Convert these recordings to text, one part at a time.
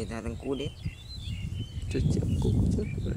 kita tang kulit cuci rồi.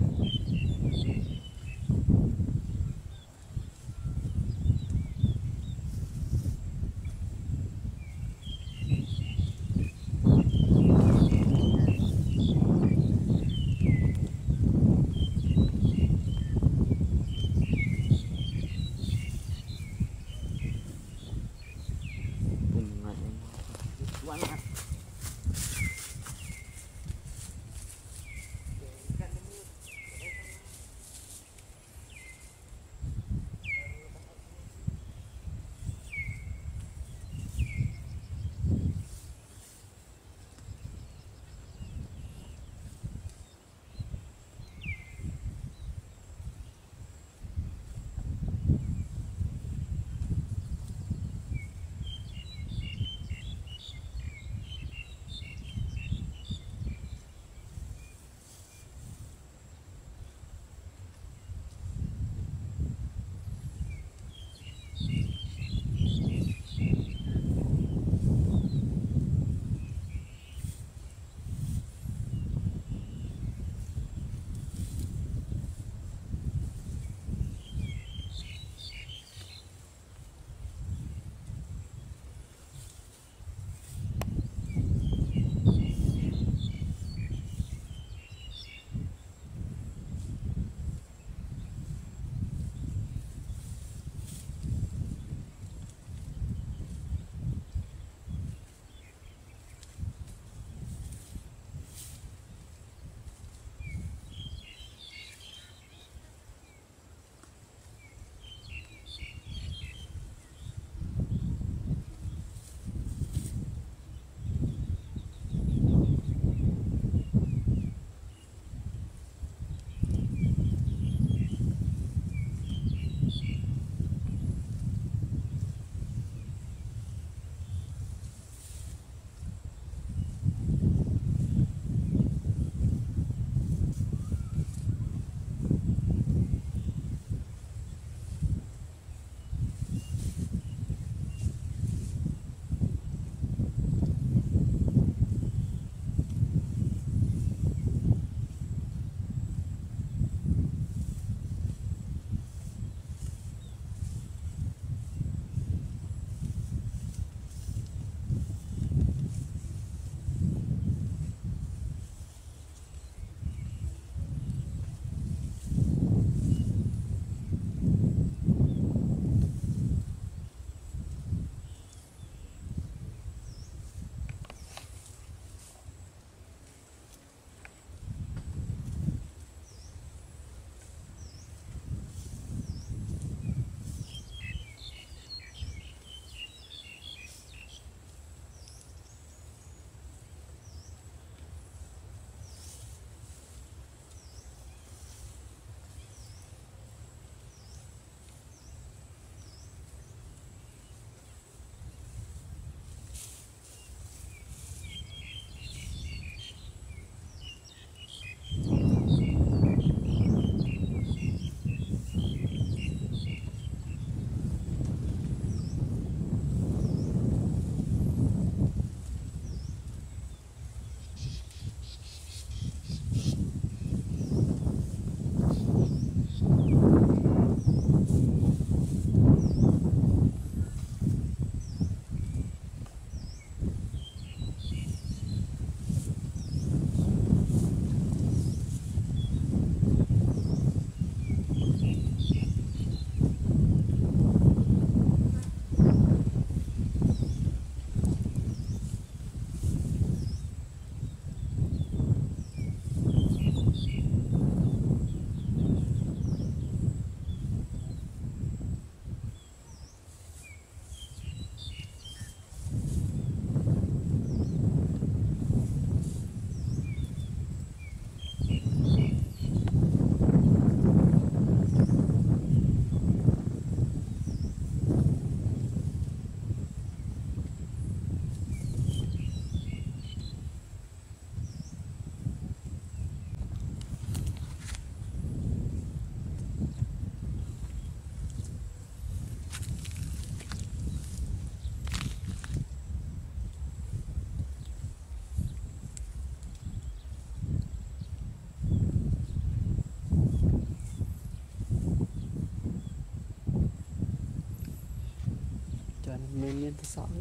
មានទៅសក់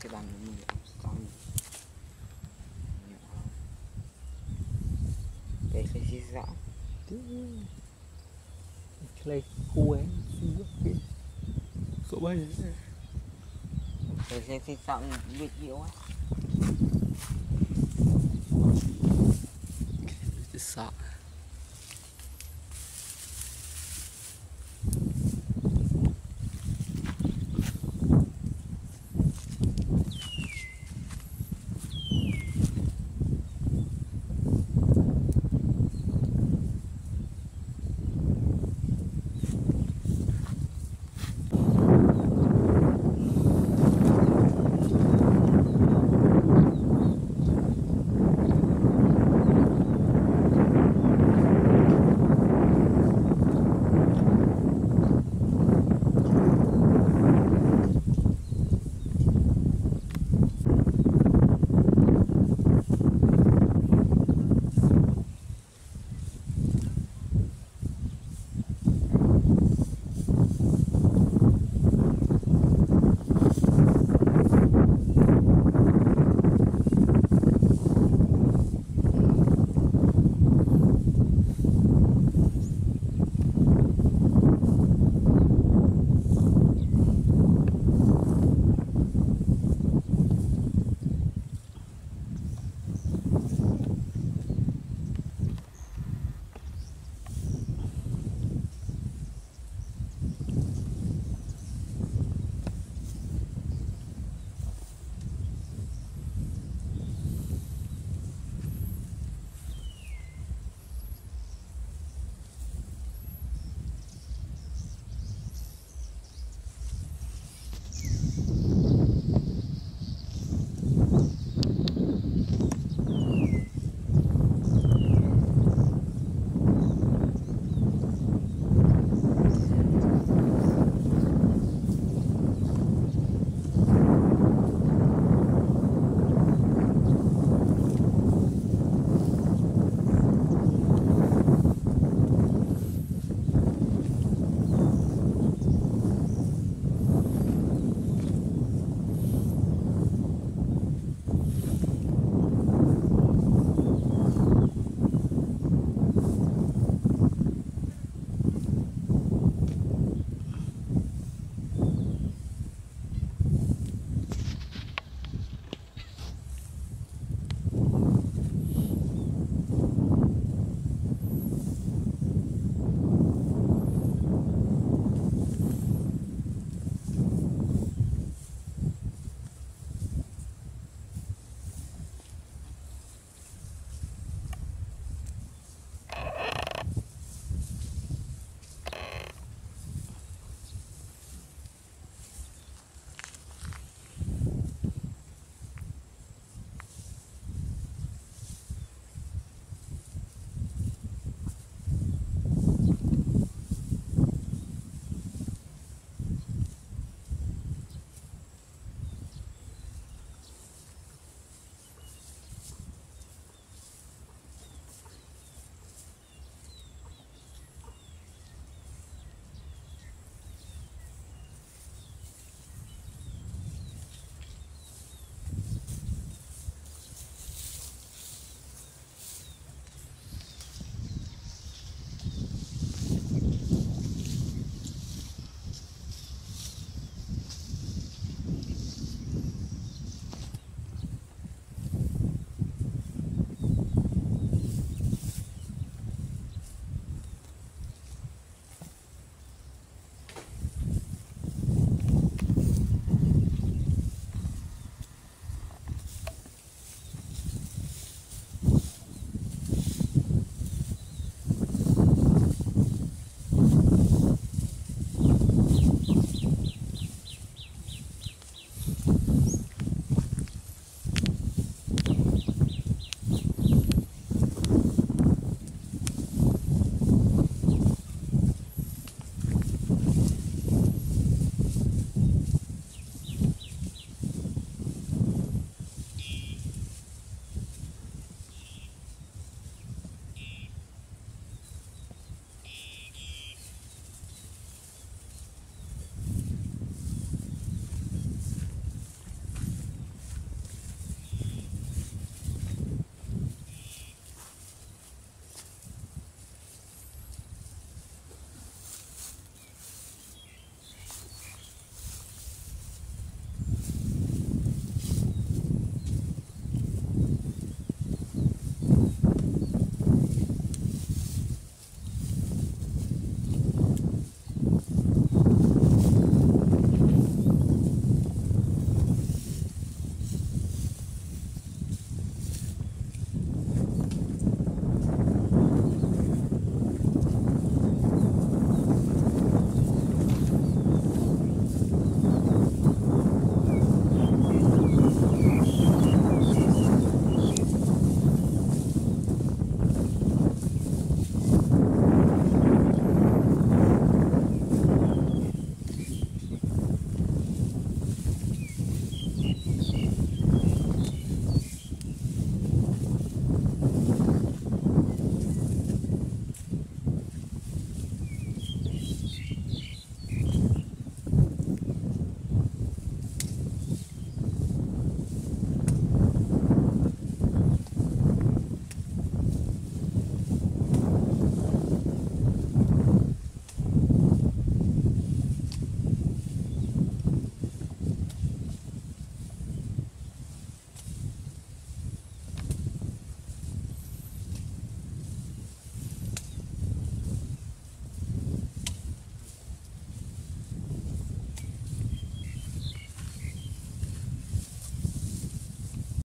cái bàn mình xong đây cái gì rõ ក្លេគួឯងស៊ីក៏បី đây cái gì rõ biết nhiều á ទៅសក់